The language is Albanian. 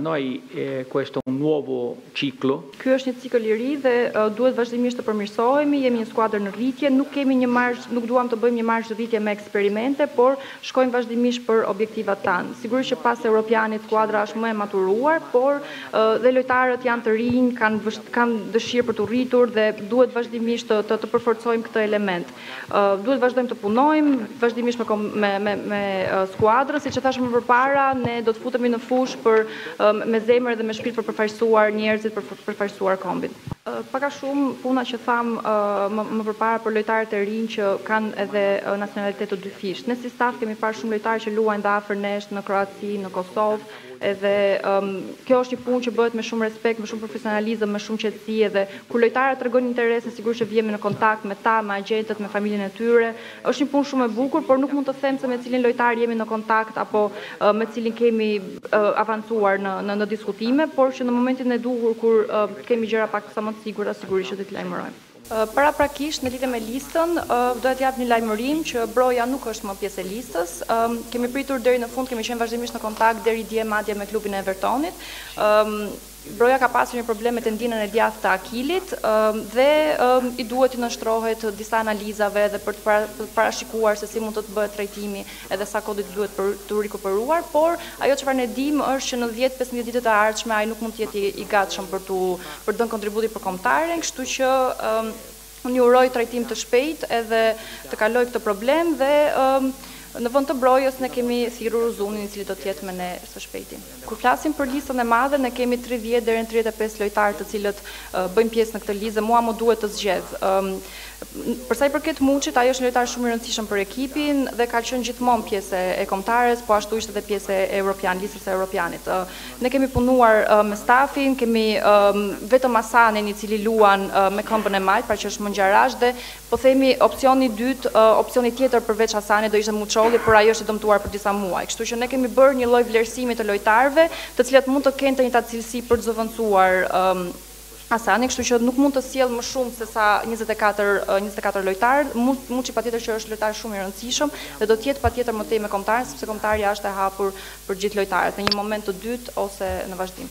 Noi è questo un nuovo ciclo. Ky është një cikël i ri dhe duhet vazhdimisht të përmirësohemi, jemi një skuadër në rritje, nuk kemi një marxh, nuk duam të bëjmë një marxh rritje me eksperimente, por shkojmë vazhdimisht për objektivat tanë. Sigurisht që pas Europianit skuadra është më e maturuar, por dhe lojtarët janë të rinj, kanë kanë dëshirë për t'u rritur dhe duhet vazhdimisht të të përforcojmë këtë element. Duhet të vazhdojmë të punojmë vazhdimisht me me me me skuadrën, siç e thashë më përpara, ne do të futemi në fushë për me zemër dhe me shpirt për përfaqësuar njerëzit, për përfaqësuar kombin. Pak a shumë puna që thamë më më përpara për lojtarët e rinj që kanë edhe nacionalitet të dyfishtë. Ne si staf kemi parë shumë lojtarë që luajnë dhe afër nesh në Kroaci, në Kosovë, Edhe kjo është një punë që bëhet me shumë respekt, me shumë profesionalizëm, me shumë qetësi edhe kur lojtarët tregojnë interesin sigurisht që vijemi në kontakt me ta, me agjentët, me familjen e tyre. Është një punë shumë e bukur, por nuk mund të them se me cilin lojtar jemi në kontakt apo me cilin kemi avancuar në në në diskutime, por që në momentin e duhur kur të kemi gjëra paksa më të sigurta sigurisht që do t'i lajmërojmë. Paraprakisht, në lidhje me listën, doja të jap një lajmërim që Broja nuk është më pjesë e listës. Kemi pritur deri në fund, kemi qenë vazhdimisht në kontakt deri dje madje me klubin e Evertonit. Broja ka pasur një problem me tendinën e djathtë të Akilit dhe i duhet t'i nënshtrohet disa analizave dhe për të parashikuar se si mund të të bëhet trajtimi. edhe sa kohë do t'i duhet për t'u rikuperuar, por ajo çfarë ne dimë është që në dhjetë, pesëmbëdhjetë ditët e ardhshme ai nuk mund të jetë i gatshëm për t'u për të dhënë kontributin për kombëtaren, kështu që unë i uroj trajtim të shpejtë edhe të kalojë këtë problem dhe në vend të Brojës ne kemi thirrur Uzunin i cili do të jetë me ne së shpejti. Kur flasim për listën e madhe, ne kemi tridhjetë deri në tridhjetë e pesë lojtarë të cilët bëjnë pjesë në këtë listë dhe mua më duhet të zgjedh. Për sa i përket Muçit, ai është një lojtar shumë i rëndësishëm për ekipin dhe ka qenë gjithmonë pjesë e Kombëtares, po ashtu ishte dhe pjesë e Europian, listës së Europianit. Ne kemi punuar me stafin, kemi vetëm Asanin i cili luan me këmbën e majtë, pra që është mëngjarash dhe Po themi opcioni i dytë, opcioni tjetër përveç Asanit do ishte Muçolli, por ai është i dëmtuar për disa muaj. Kështu që ne kemi bërë një lloj vlerësimi të lojtarëve, të cilët mund të kenë të njëjtat cilësi për të zëvendësuar Asanin, kështu që nuk mund të sjell më shumë se sa njëzet e katër, njëzet e katër lojtarë. Muçi patjetër që është lojtar shumë i rëndësishëm dhe do të jetë patjetër më tej me Kombëtaren, sepse Kombëtarja është e hapur për gjithë lojtarët, në një moment të dytë ose në vazhdim.